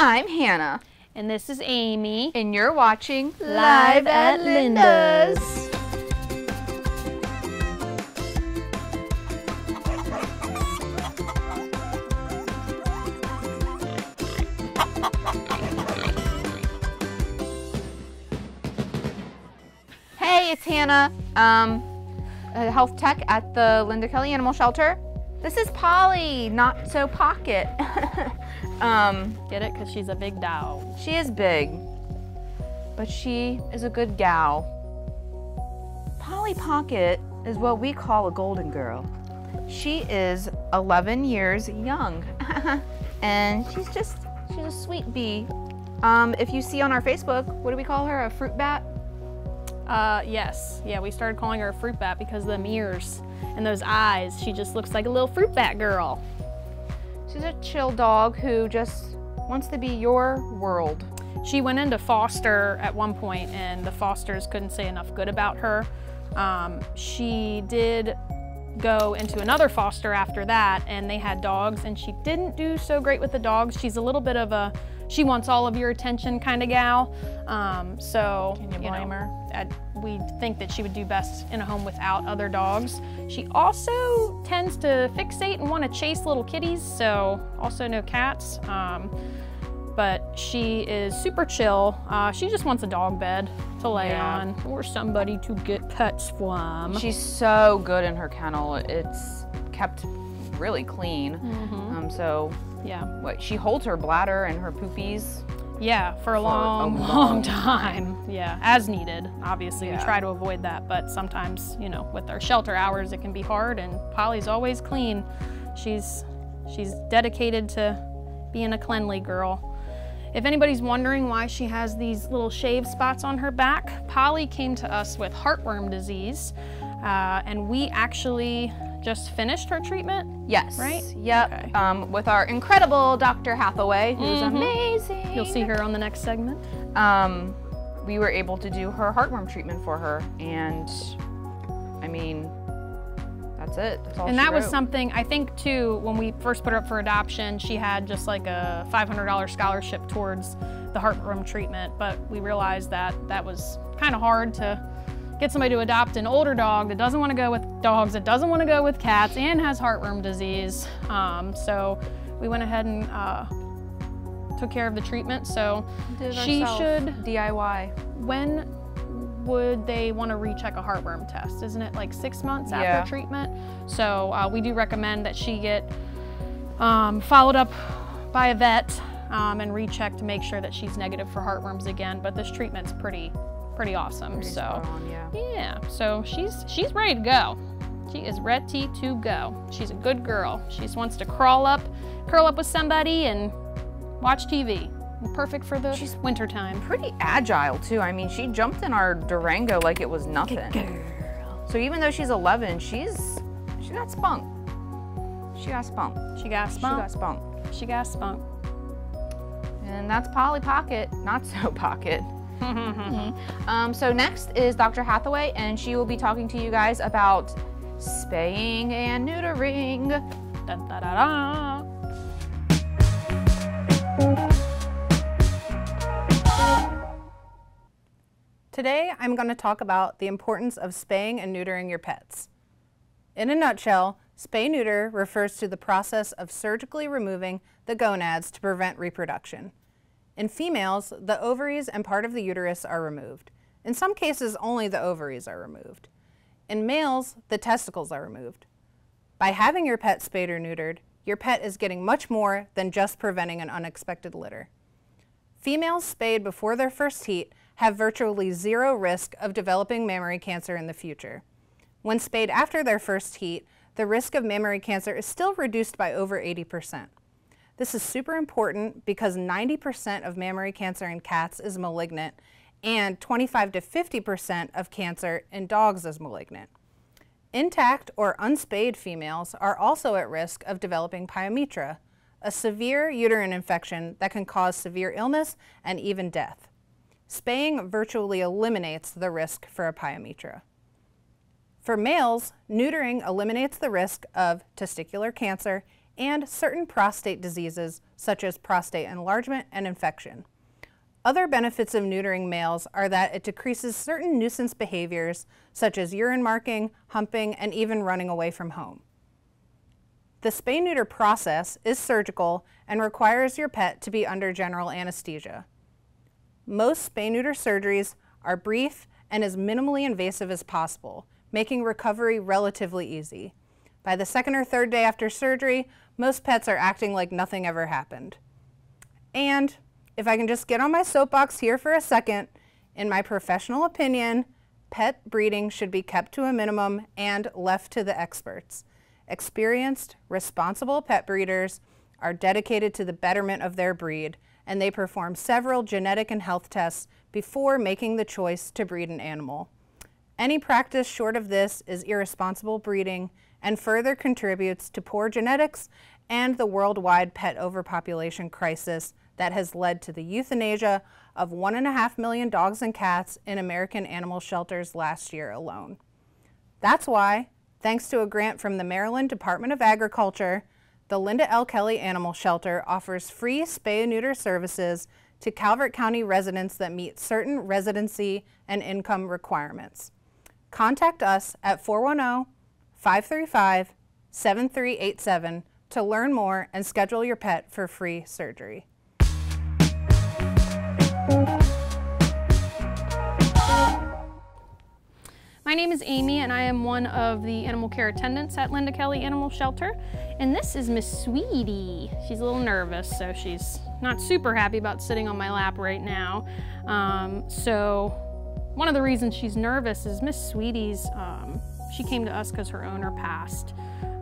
I'm Hannah. And this is Amy. And you're watching Live at Linda's. Hey, it's Hannah, um, a health tech at the Linda Kelly Animal Shelter. This is Polly, not so pocket. um, Get it? Because she's a big dog. she is big, but she is a good gal. Polly Pocket is what we call a golden girl. She is 11 years young, and she's just, she's a sweet bee. Um, if you see on our Facebook, what do we call her? A fruit bat? Uh, yes. Yeah, we started calling her a fruit bat because of them ears and those eyes. She just looks like a little fruit bat girl. She's a chill dog who just wants to be your world. She went into foster at one point, and the fosters couldn't say enough good about her. Um, she did go into another foster after that, and they had dogs, and she didn't do so great with the dogs. She's a little bit of a she wants all of your attention kind of gal. Um, so Can you blame know, her? we think that she would do best in a home without other dogs. She also tends to fixate and want to chase little kitties, so also no cats. Um, but she is super chill. Uh, she just wants a dog bed to lay Yeah. on or somebody to get pets from. She's so good in her kennel. It's kept really clean. Um, so yeah, what she holds her bladder and her poopies. yeah, for a a long, long long time. Yeah, as needed. Obviously, Yeah. we try to avoid that, but sometimes, you know, with our shelter hours, it can be hard. And Polly's always clean. She's she's dedicated to being a cleanly girl. If anybody's wondering why she has these little shave spots on her back, Polly came to us with heartworm disease, uh, and we actually just finished her treatment. Yes. Right? Yep. Okay. Um, with our incredible Dr. Hathaway, who's Mhm. amazing. You'll see her on the next segment. Um, we were able to do her heartworm treatment for her, and I mean, that's it. That's all And that was something I think too. When we first put her up for adoption, she had just like a $500 scholarship towards the heartworm treatment. But we realized that that was kind of hard to get somebody to adopt an older dog that doesn't want to go with dogs, that doesn't want to go with cats, and has heartworm disease. Um, so we went ahead and uh, took care of the treatment. So she should DIY. when would they want to recheck a heartworm test? Isn't it like six months after Yeah. treatment? So uh, we do recommend that she get um, followed up by a vet um, and rechecked to make sure that she's negative for heartworms again. But this treatment's pretty, pretty awesome. Pretty so on, yeah. yeah, so she's she's ready to go. She is ready to go. She's a good girl. She just wants to crawl up, curl up with somebody, and watch TV. Perfect for the She's winter time. Pretty agile too. I mean, she jumped in our Durango like it was nothing. So even though she's 11, she's she got spunk. She got spunk. She got spunk. She got spunk. She got spunk. And that's Polly Pocket, not so Pocket. Um, so next is Dr. Hathaway, and she will be talking to you guys about spaying and neutering. Dun, da, da, da. Today, I'm going to talk about the importance of spaying and neutering your pets. In a nutshell, spay neuter refers to the process of surgically removing the gonads to prevent reproduction. In females, the ovaries and part of the uterus are removed. In some cases, only the ovaries are removed. In males, the testicles are removed. By having your pet spayed or neutered, your pet is getting much more than just preventing an unexpected litter. Females spayed before their first heat have virtually zero risk of developing mammary cancer in the future. When spayed after their first heat, the risk of mammary cancer is still reduced by over 80%. This is super important because 90% of mammary cancer in cats is malignant and 25 to 50% of cancer in dogs is malignant. Intact or unspayed females are also at risk of developing pyometra, a severe uterine infection that can cause severe illness and even death. Spaying virtually eliminates the risk for a pyometra. For males, neutering eliminates the risk of testicular cancer and certain prostate diseases such as prostate enlargement and infection. Other benefits of neutering males are that it decreases certain nuisance behaviors such as urine marking, humping, and even running away from home. The spay-neuter process is surgical and requires your pet to be under general anesthesia. Most spay-neuter surgeries are brief and as minimally invasive as possible, making recovery relatively easy. By the second or third day after surgery, most pets are acting like nothing ever happened. And if I can just get on my soapbox here for a second, in my professional opinion, pet breeding should be kept to a minimum and left to the experts. Experienced, responsible pet breeders are dedicated to the betterment of their breed, and they perform several genetic and health tests before making the choice to breed an animal. Any practice short of this is irresponsible breeding and further contributes to poor genetics and the worldwide pet overpopulation crisis that has led to the euthanasia of one and a half million dogs and cats in American animal shelters last year alone. That's why, thanks to a grant from the Maryland Department of Agriculture, the Linda L. Kelly Animal Shelter offers free spay and neuter services to Calvert County residents that meet certain residency and income requirements. Contact us at 410 535 7387 to learn more and schedule your pet for free surgery. My name is Amy and I am one of the animal care attendants at Linda Kelly Animal Shelter. And this is Miss Sweetie. She's a little nervous, so she's not super happy about sitting on my lap right now. Um, so one of the reasons she's nervous is Miss Sweetie's, um, she came to us because her owner passed.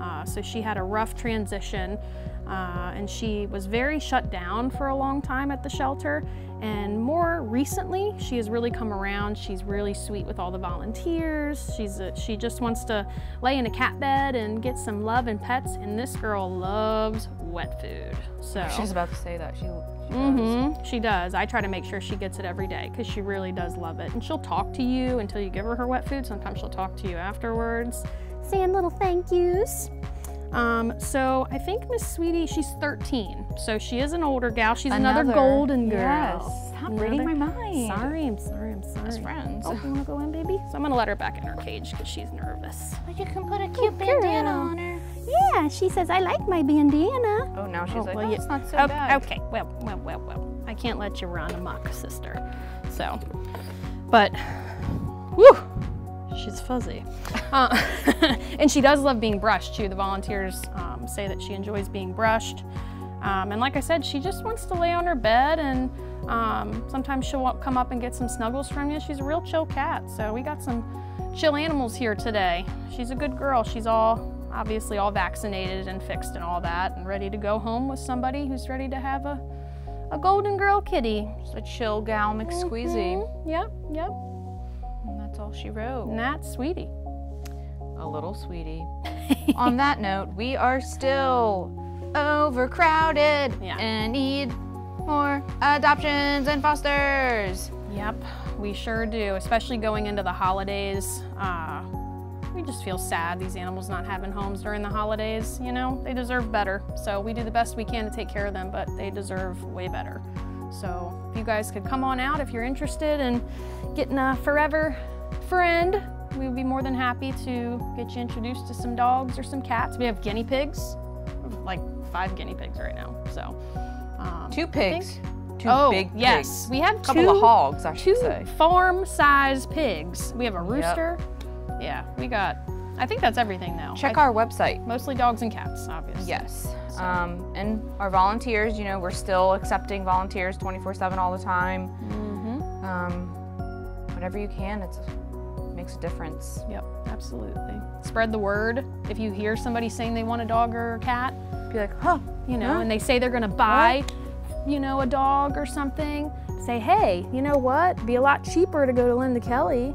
Uh, so she had a rough transition uh, and she was very shut down for a long time at the shelter. And more recently, she has really come around. She's really sweet with all the volunteers. She's a, she just wants to lay in a cat bed and get some love and pets. And this girl loves wet food. So She's about to say that. She, she Mm does. hmm She does. I try to make sure she gets it every day because she really does love it. And she'll talk to you until you give her her wet food. Sometimes she'll talk to you afterwards, saying little thank yous. Um, so I think Miss Sweetie, she's 13. So she is an older gal. She's another, golden girl. Yes. Stop reading my mind. Sorry, I'm sorry, I'm sorry. Best friends. Oh, you wanna go in, baby? So I'm gonna let her back in her cage because she's nervous. You can put a cute bandana on her. Yeah, she says, I like my bandana. Oh, now she's Oh, like, well, oh, you- it's not so Oh, bad. Okay, well, well, well, well. I can't let you run amok, sister. So, but, whew, she's fuzzy. Uh, and she does love being brushed too. The volunteers um, say that she enjoys being brushed. Um, and like I said, she just wants to lay on her bed and um, sometimes she'll wa- come up and get some snuggles from you. She's a real chill cat. So we got some chill animals here today. She's a good girl. She's all obviously all vaccinated and fixed and all that and ready to go home with somebody who's ready to have a, a golden girl kitty. A chill gal McSqueezy. Mhm. Yep, yep. And that's all she wrote. And that's sweetie. A little sweetie. On that note, we are still overcrowded Yeah. and need more adoptions and fosters. Yep, we sure do, especially going into the holidays. Uh, we just feel sad these animals not having homes during the holidays. You know, they deserve better. So we do the best we can to take care of them, but they deserve way better. So if you guys could come on out if you're interested in getting a forever friend, we would be more than happy to get you introduced to some dogs or some cats. We have guinea pigs, like five guinea pigs right now. So um, Two pigs. Two oh, big yes, pigs. Yes, we have A couple two of hogs, I should two say. Farm size pigs. We have a rooster. Yeah, we got. I think that's everything now. Check I- our website. mostly dogs and cats, obviously. Yes. Um, and our volunteers, you know, we're still accepting volunteers 24 7 all the time. Mm-hmm. Um, whatever you can, it's makes a difference. Yep, absolutely. Spread the word. If you hear somebody saying they want a dog or a cat, Be like, huh, you know, Huh? and they say they're gonna buy, you know, a dog or something, say, hey, you know what? It'd be a lot cheaper to go to Linda Kelly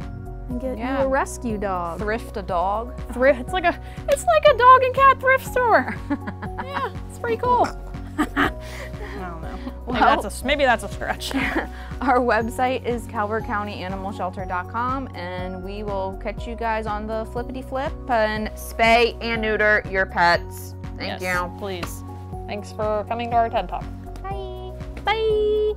and get Yeah. you a rescue dog. thrift a dog. thrift. It's like a it's like a dog and cat thrift store. yeah, it's pretty cool. I don't know. Maybe Well- that's a maybe that's a stretch. Our website is calvertcountyanimalshelter.com, and we will catch you guys on the flippity flip and spay and neuter your pets Thank yes, you. Please. Thanks for coming to our TED Talk. Bye. Bye.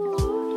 Ooh.